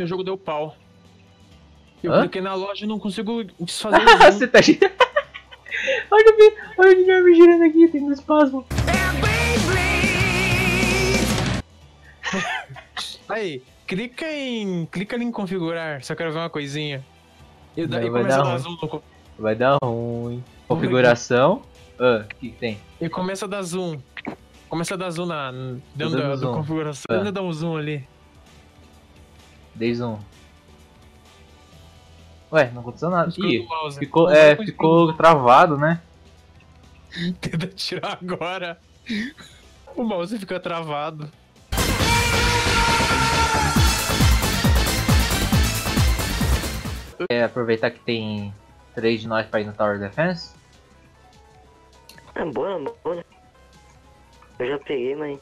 Meu jogo deu pau. Eu Hã? cliquei na loja e não consigo desfazer o. Você tá girando. olha o olha o Guilherme girando aqui, tem um espasmo. Aí, clica em. Clica ali em configurar, só quero ver uma coisinha. E daí vai começa a dar ruim. zoom no, Vai dar ruim. Configuração. Ah, o que que tem? E começa a dar zoom. Começa a dar zoom na, dentro da, configuração. Ah. Ainda dá um zoom ali. Dei zoom. Ué, não aconteceu nada. Ih, ficou, Não é, ficou travado, né? Tenta tirar agora. O mouse fica travado. Quer aproveitar que tem três de nós pra ir no Tower Defense? É bora, bora. Eu já peguei, mas.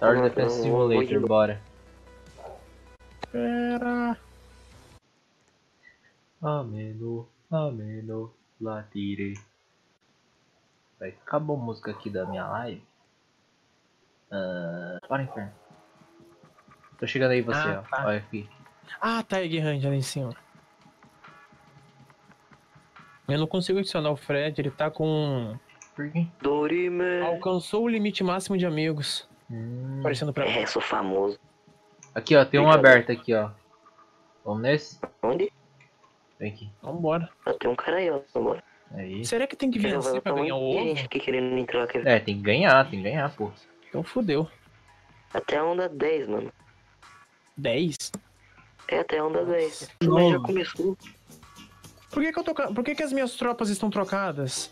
Tower Não, Defense não, Simulator, bora. Pera. Ameno, ameno, latire. Vai, acabou a música aqui da minha live. Ah, para inferno. Tô chegando aí você, Ah, ó. tá. Olha aqui. Ah, tá Egg ali em cima. Eu não consigo adicionar o Fred, ele tá com. Por quê? Dorime. Alcançou o limite máximo de amigos. Hum. Aparecendo pra mim. É, sou famoso. Aqui, ó, tem um aberto aqui, ó. Vamos nesse? Onde? Vem aqui. Vambora. Ah, tem um cara aí, ó. Bora. Aí. Será que tem que vencer pra botar ganhar o ovo? gente aqui querendo entrar aqui. É, tem que ganhar, tem que ganhar, pô. Então fudeu. Até a onda 10, mano. 10? É, até a onda 10. Novo. Mas já começou. Por que, que eu tô. Por que, que as minhas tropas estão trocadas?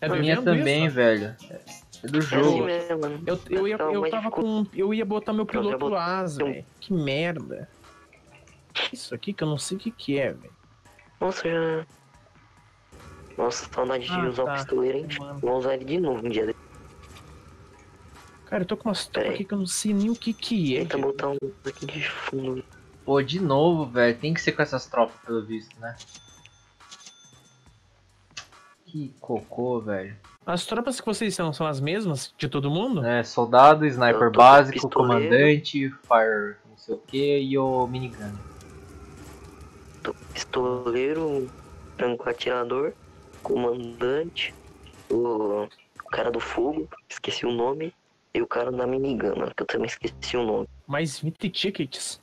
É A minha também, isso? velho. É do É assim jogo. mesmo. Eu, eu, ia, Então, eu tava com. Eu ia botar meu piloto asa, velho. Que merda. Isso aqui que eu não sei o que, que é, velho. Nossa, já. Nossa, saudade de Ah, usar tá. o pistoleiro, hein? Mano. Vou usar ele de novo um dia depois. Cara, eu tô com umas tropas aqui que eu não sei nem o que que é. Tenta botar um aqui de fundo. Pô, de novo, velho. Tem que ser com essas tropas, pelo visto, né? Que cocô, velho. As tropas que vocês são são as mesmas de todo mundo? É, soldado, sniper básico, pistoleiro. comandante, fire não sei o que e o minigun. Tô pistoleiro, franco atirador, comandante, o cara do fogo, esqueci o nome, e o cara da minigun, mano, que eu também esqueci o nome. Mais 20 tickets?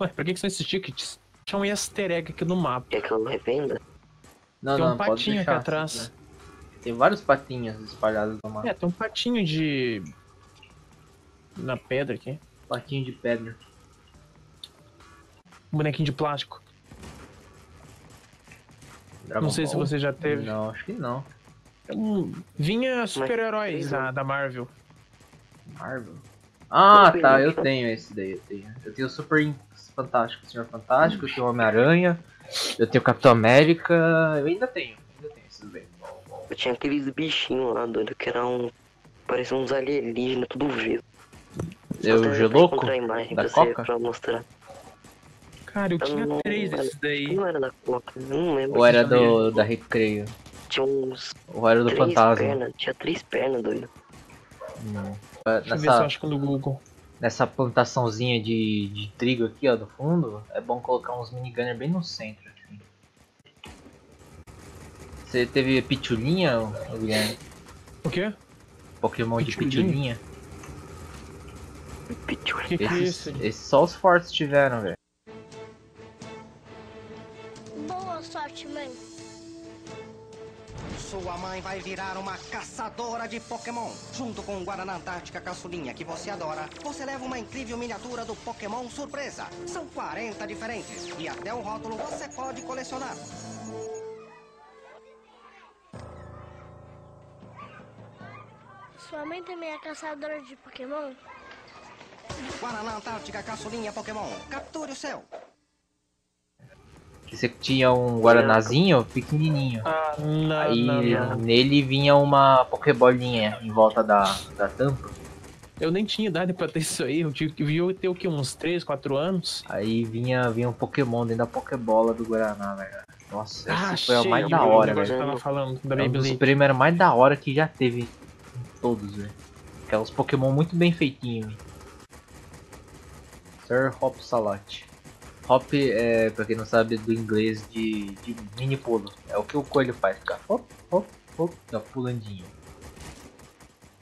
Ué, pra que, que são esses tickets? Tinha um easter egg aqui no mapa. Quer que eu revenda? Não, Tem não, um pode patinho aqui atrás. quiser. Tem vários patinhos espalhados no mapa. É, tem um patinho de. Na pedra aqui. Patinho de pedra. Um bonequinho de plástico. Dragon não sei se Ball? você já teve. Não, acho que não. Um- Vinha super-heróis da, da Marvel. Marvel. Ah, Super tá, eu Nintendo. tenho esse daí, eu tenho. Eu tenho o Super Fantástico, Senhor Fantástico, eu tenho o Homem-Aranha, eu tenho o Capitão América, eu ainda tenho, ainda tenho esses daí. Eu tinha aqueles bichinhos lá, doido, que eram. Parecia uns alienígenas, tudo vivo. Eu, Até o Geloco, imagem da Coca? pra mostrar. Cara, eu Eu tinha não- três desses daí. Não era da Coca, não lembro. ou era do, da Recreio, Tinha uns ou era do Fantasma. pernas, tinha três pernas, doido. Hum. Ah, Deixa eu ver se eu Nessa, acho no Google. nessa plantaçãozinha de, de trigo aqui, ó, do fundo, é bom colocar uns minigunner bem no centro. Você teve pitulinha, Guilherme? O quê? Pokémon de Pitulinha? pitulinha? Que, que é isso? esses só os fortes tiveram, velho. Boa sorte, mãe. Sua mãe vai virar uma caçadora de Pokémon. Junto com o Guaraná Antártica Caçulinha que você adora, você leva uma incrível miniatura do Pokémon Surpresa. São 40 diferentes e até o rótulo você pode colecionar. Sua mãe também é caçadora de Pokémon? Guaraná Antártica Caçulinha Pokémon. Capture o seu. Você tinha um Guaranazinho pequenininho. Ah, não, Aí não, não. nele vinha uma Pokébolinha em volta da, da tampa. Eu nem tinha idade pra ter isso aí. Eu tive que eu ter o quê? Uns 3, 4 anos? Aí vinha, vinha um Pokémon dentro da Pokébola do Guaraná, velho. Nossa, Ah, esse foi a mais da o hora, velho. que eu tava falando da É um prêmios era mais da hora que já teve todos, velho. Aquelas Pokémon muito bem feitinhos. Sir Hop Salate. Hop é, pra quem não sabe, do inglês de, de mini pulo. É o que o coelho faz, fica hop, hop, hop, fica pulandinho.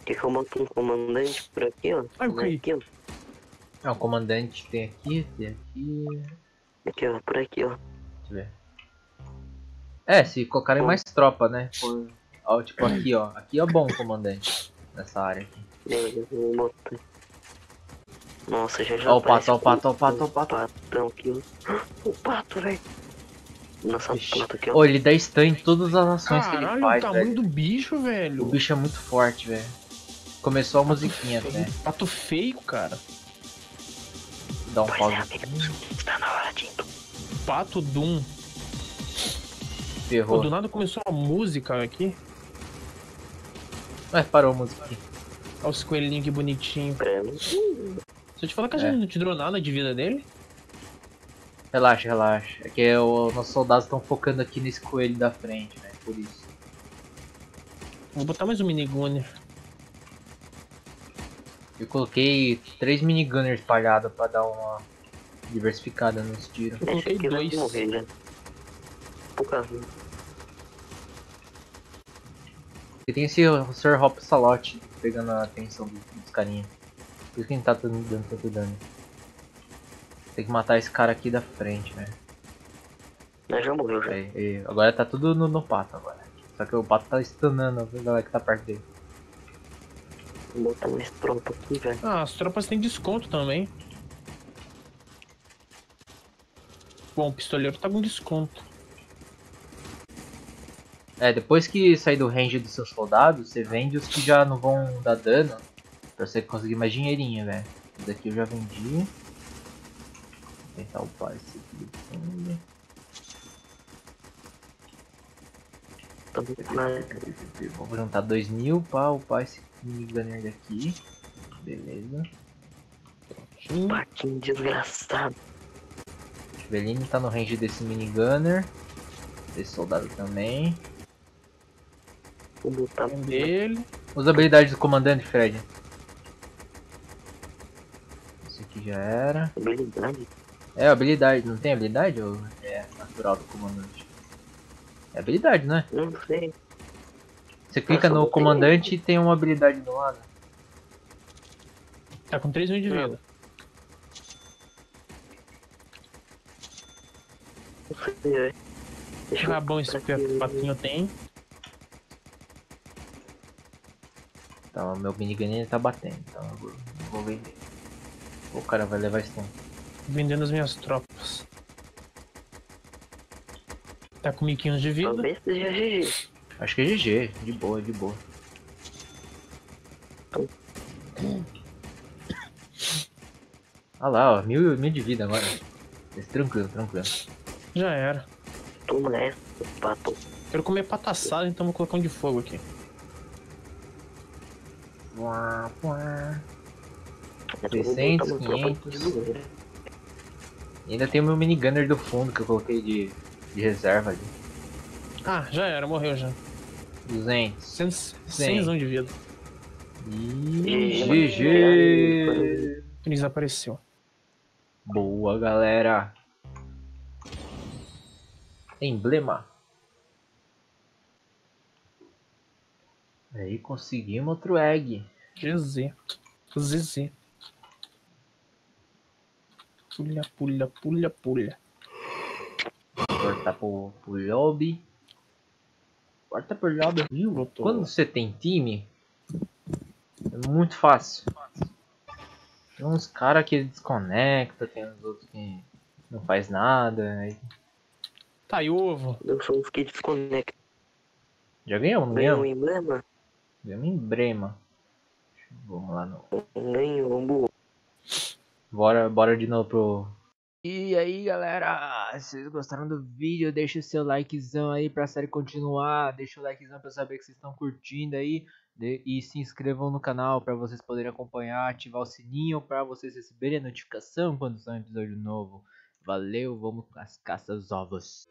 Que que eu monto um comandante por aqui, ó. Ai, eu caí. Aqui, ó. É, o comandante tem aqui, tem aqui. Aqui, ó. Por aqui, ó. Deixa eu ver. É, se colocarem mais tropa, né? Por, ó, tipo aqui, ó. Aqui é bom o comandante. Nessa área aqui. Nossa, já já Ó o pato, ó o pato, ó o pato, ó o um pato. patão aqui, ó. O pato, velho. Nossa, Ixi. pato aqui, ó. Ô, ele dá stun em todas as ações que ele Caralho, faz, o tamanho velho. do bicho, velho. O bicho é muito forte, velho. Começou a musiquinha até. Pato feio, cara. Dá um Pois pause é. Está na hora de Pato Doom. Pô, Ferrou. do nada começou a música aqui. Mas parou a música aqui. Olha os coelhinhos que bonitinho. Se eu te falar que a É. gente não te deu nada de vida dele, Relaxa, relaxa. É que os nossos soldados estão focando aqui nesse coelho da frente, né? Por isso. vou botar mais um minigunner. Eu coloquei três minigunners espalhados pra dar uma diversificada nos tiros. Eu coloquei dois. morrer já. Pouca vida. E tem esse Sir Hop Salot pegando a atenção dos, dos carinha. Por isso que ele tá dando, dando tanto dano. Tem que matar esse cara aqui da frente, velho. Mas já morreu já. Aí, aí, Agora tá tudo no, no pato agora. Só que o pato tá stunando a galera que tá perto dele. Vou botar mais tropa aqui, velho. Ah, as tropas têm desconto também. Bom, o pistoleiro tá com desconto. É, depois que sair do range dos seus soldados, você vende os que já não vão dar dano. Pra você conseguir mais dinheirinho, velho. Esse daqui eu já vendi. Vou tentar upar esse aqui do fundo. Tá mais. Vou juntar 2 mil pra upar esse minigunner daqui. Beleza. Patinho desgraçado. Veline tá no range desse minigunner. Esse soldado também. Vou botar um dele. Usa a habilidade do comandante, Fred. Esse aqui já era. habilidade. É, habilidade. Não tem habilidade ou é natural do comandante? É habilidade, né? Não sei. Você clica Nossa, no tem. comandante e tem uma habilidade do lado. Tá com 3 mil de vida. Não sei, velho. Deixa eu Ah, bom, esse botar aqui. patinho tem. Então, meu minigun tá batendo. Então eu vou, eu vou vender. O cara vai levar stun. Vendendo as minhas tropas. Tá com 1.500 de vida. Talvez seja GG. Acho que é GG. De boa, de boa. Ah lá, ó. Mil, mil de vida agora. Tranquilo, tranquilo. Já era. Toma essa, pato. Quero comer pataçada, então vou colocar um de fogo aqui. Uá, uá. Eu vou 600, botar uma tropa 500. de guerra. E ainda tem o meu minigunner do fundo que eu coloquei de, de reserva ali. Ah, já era, morreu já. 200. 100, Sim. 100 de vida. E GG. GG. Ele desapareceu. Boa, galera. Emblema. Aí conseguimos outro egg. GZ. ZZ. Pulha, pulha, pulha, pulha. Cortar pro, pro lobby. Corta pro lobby, viu? Quando você tem time, é muito fácil. Tem uns caras que desconecta, tem uns outros que não faz nada. Aí... Tá, e ovo? Eu sou os que desconectam. Já não Ganhou um emblema? Ganhamos em Brema. Vamos lá no. Um. Bora, bora de novo pro. E aí galera, se vocês gostaram do vídeo, deixa o seu likezão aí pra série continuar, deixa o likezão pra eu saber que vocês estão curtindo aí de- e se inscrevam no canal pra vocês poderem acompanhar, ativar o sininho pra vocês receberem a notificação quando sair um episódio novo. Valeu, vamos às caças ovos.